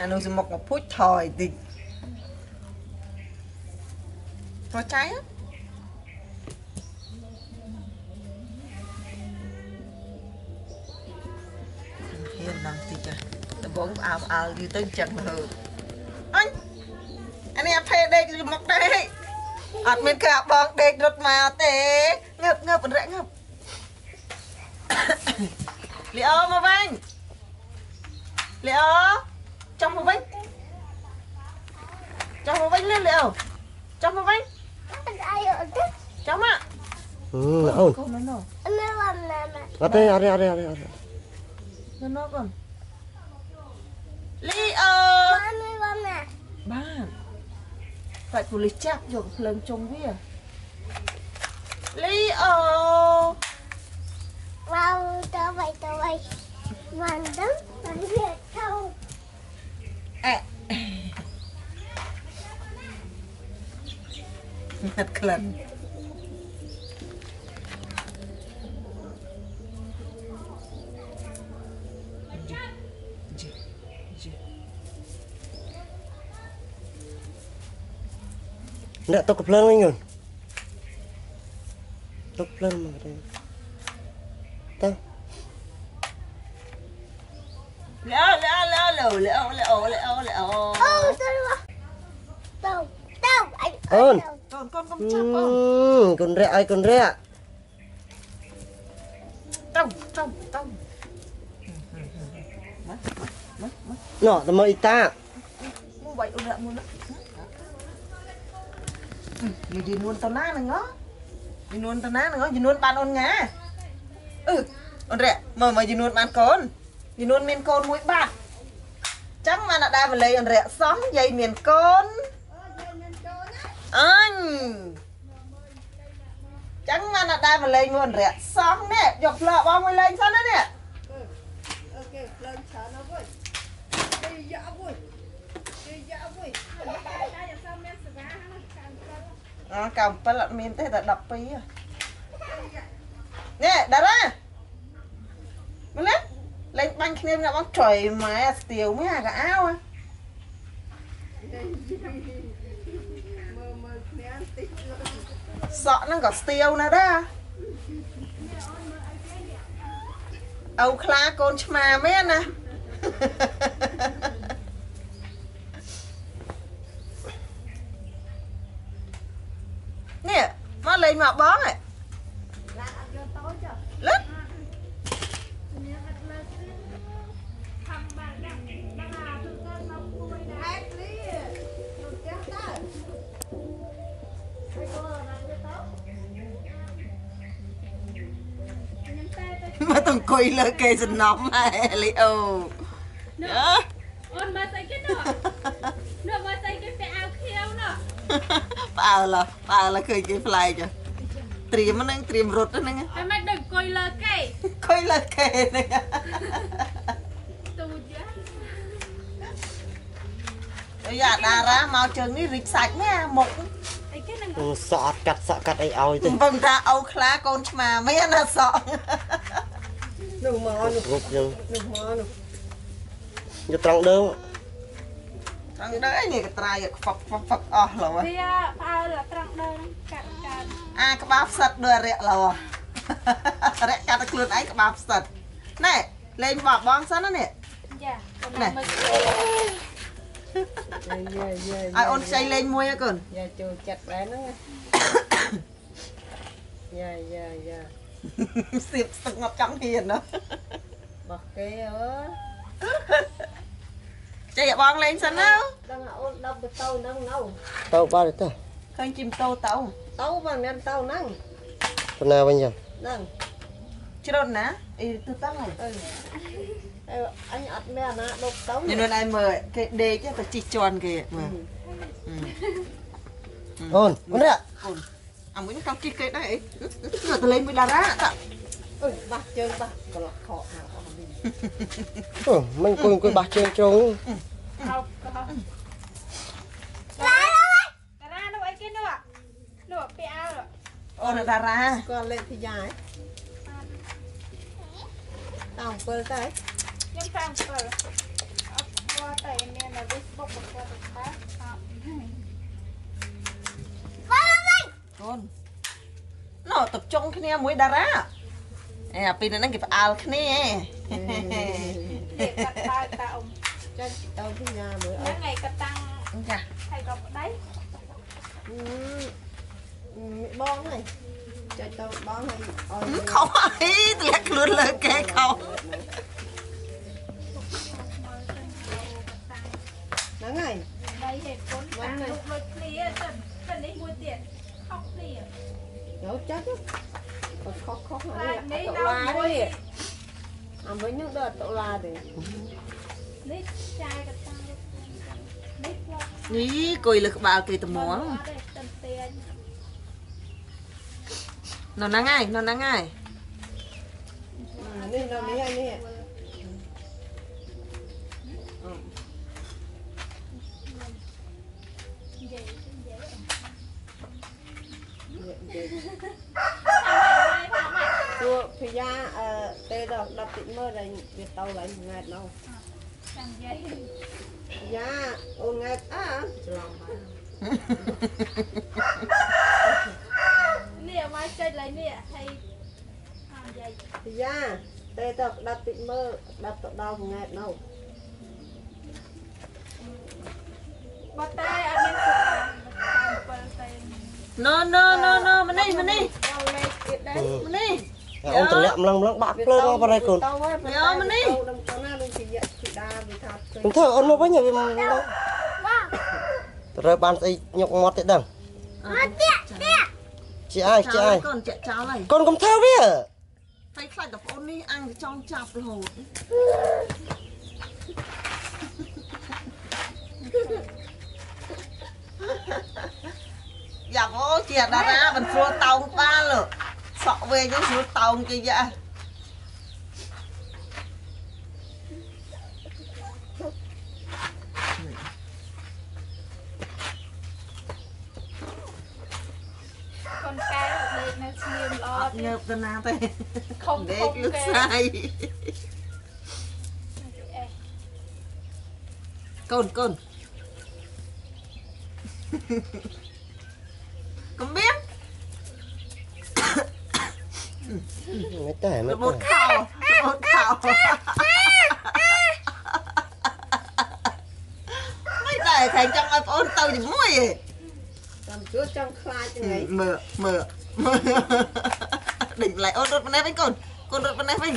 អានោះសមុកមកភួចថយតិចប្រចៃហ៎ហ៊ានដល់តិចហ៎ដំបងផ្អើផ្អើយូរទៅចឹងទៅអញអានេះអាភេដេកសមុកដេកអត់មានកាបងដេករត់មកទេងើបងើបអនរៈងើបលីអូមកវិញលីអូ ចុះមកវិញចុះមកវិញលីលីអូចុះមកវិញ Ayo, tu. ចុះមកអឺអូនកូននៅនោះ Ini warna mana? អត់ទេអត់ទេអត់ទេអត់ទេអត់ទេ នៅនោះកូនលីអូ Mana warna? បានបាច់ប៉ូលីសចាប់យកភ្លើងជុំវាលីអូ Wow, tawai tawai. Mandang, mandang tahu. អែ ណាត់ក្លិនអ្នកទុកកំភ្លើងវិញយូនទុកភ្លើងមកទេតើលីអូលីអូលីអូលីអូលីអូលីអូលីអូ Oh, tahu. Tahu, tahu. Ay, Ơn. Tahu. កូនកូនកុំអឺចាប់កូនគុនរះឲ្យកូនរះទៅទៅទៅណោះតើមើលអ៊ីតាមកបាច់អ៊ុនរៈមួយណាយីនួនទៅណាហ្នឹងហ៎យីនួនទៅណាហ្នឹងហ៎យីនួនបានអូនងាអឺអូនរៈមើលមើលយីនួនបានកូនយីនួនមានកូនមួយបាត់ចឹងបានតែដើរមកលេងអូនរៈសោះយាយមានកូន អញចឹងបានតែដើរមកលេងមួយអូនរៈសោះនេះយកផ្លើបងមួយលេងសិនណានេះ Okay, lên chờ nó vui. Đi dạo vui. Đi dạo vui. អឺកម្ម7អត់មានទេតែ12ហ៎នេះតារាមកលេងលេងបាញ់គ្នាម្នាក់បងច្រយម៉ែស្ទាវមួយអាកៅអៅហ៎ សក់ហ្នឹងក៏ស្ទាវណាស់ដែរអៅខ្លាកូនឆ្មាមែនណានេះមកលេងមកបងហ៎ Lát មកទៅអង្គុយលើគេសំណំហ៎លីអូអើអូនមើលស្អីគេនោះនោះមើលស្អីគេពាក់អាវខៀវនោះផ្អើលផ្អើលឃើញគេប្លែកហ៎ត្រៀមហ្នឹងត្រៀមរត់ហ្នឹងហើយមិនដូចអង្គុយលើគេអង្គុយលើគេហ្នឹងទូចយ៉ាអីយ៉ាតារាមកជើងនេះរីកសាច់ណាមុខអីគេនឹងសក់អត់កាត់សក់កាត់អីឲ្យទេបំថាអូខ្លាកូនឆ្មាមានណាសក់ Đừng mò nè. គ្រប់ចឹង Đừng mò nè. យកត្រង់ដើមត្រង់ដែរនេះកត្រៃខ្វឹកខ្វឹកខ្វឹកអស់ឡូវវាផ្អើលត្រង់ដើរកាត់កាត់អាក្បាលផ្សិតដូចអរិយឡូវអរិយកាត់តែខ្លួនឯងក្បាលផ្សិតណែលេងបបបងសិនណានេះយ៉ាអូនណែមើល Yeah, yeah, yeah. ឲ្យអូនខ្ចីលេងមួយហើយកូន Yeah, chú chặt bé nó. Yeah, yeah, yeah. សៀបស្ទឹកងាប់ចង់ហ៊ានណា Bật cái ớ. ចេះឲ្យបងលេងសិនណា Đang ôn đâm cái tàu đang nâu. ទៅបាត់ទេឃើញជីមតោទៅ Tàu mà nên tàu năng. ប៉ុណ្ណាវិញចឹង Đang. ជ្រុនណាអីទៅតាំងហើយ Ừ. Ê, anh ắt mẹ nè đục tàu ញនួនឯងមើលគេដេកទៅជីកជន់គេមើលអូនអូនរះអូន អាមួយនេះចង់ជីកគេដែរអីទៅទៅលេងមួយតារាតា Ừ, bắt chơi bắt. Còn lọt khọ hả? អូមិនអង្គុយអង្គុយបះជើងជ្រុងអោបកោតារានោះអីគេនោះនោះពាក់អាវអូនតារា Con lên thì dài. Tao quên tay. ខ្ញុំតាម7 qua tại nên là Facebook của qua được khác à, កូនណោ tập ចុងគ្នាមួយតារាអេអាពីរហ្នឹងគេផ្អើលគ្នា để cắt tay ta ông ចាច់ទៅពីណាមើលអត់ nhá ngày cắt tăng ចា hay gặp đấy បងហើយចាច់ទៅបងហើយឲ្យខុសហើយទម្លាក់ខ្លួនលើគេ តុ đâu លា mua នេះអាវិញនឹងដល់តុលាទេ nít chai cắt tăng nít qua នេះគួយលើក្បាលគេត្មង đây chân tiền នៅហ្នឹងហើយនៅហ្នឹងហើយ នេះនៅនេះហើយនេះ vậy vậy ទោះ ភយ៉ាអឺទេដល់10តិចមើលតែវាទៅឡើងង៉ែតនោះ càng vậy យ៉ាអូនង៉ែតអើច្រឡំហើយ nè mai chơi lại nè hay à vậy ភយ៉ាទេទៅ10តិចមើល10ទៅដល់ង៉ែតនោះ bắt tay anh em cũng làm bờ tay ណូណូណូណូមកនេះមកនេះ vào đây ទៀតដែរមកនេះ អូនតម្លាក់ម្លឹងម្លឹងបាក់ភ្លើងមកបាត់ហើយកូនទៅហើយយកមកនេះទៅដល់ទៅណានឹងជាយៈធីតាវាថាឃើញខ្ញុំធ្វើអូនមកវិញវាមកត្រូវបានស្អីញុកមាត់ទេដឹងមកទៀតទៀតជាអាយជាអាយកូនចាក់ចោលហើយកូនកុំធ្វើវាហើយខ្លាចតែប្អូននេះអញចង់ចាប់រហូតយ៉ាប់អូជាតារាមិនស្រួលតោងក្បាលលោក សក់វែងហ្នឹងស្រួលតោងគេយ៉ាកូនកែដេកនៅស្ងៀមល្អអ ត់ងើបទៅណាទេខំដេខកំលឹកកែស្អីកូនកូនកុំមានមិនតែមិនរបូតតែខោរបូតខោមិនដែរតែចង់ឲ្យប្អូនទៅជាមួយឯងតាមជួចង់ខ្លាចថ្ងៃមើលមើលមើលដេញម្ល៉េះអូនរត់ម្នេះវិញកូនកូនរត់ម្នេះវិញ